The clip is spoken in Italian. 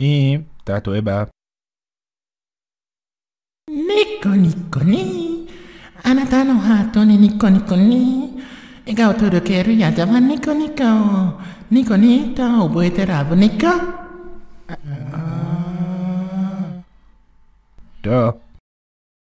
いい例えば、ニコニコに。あなたのハートにニコニコに。笑顔届けるやだわニコニコ。ニコニと覚えてラブニコ。だ。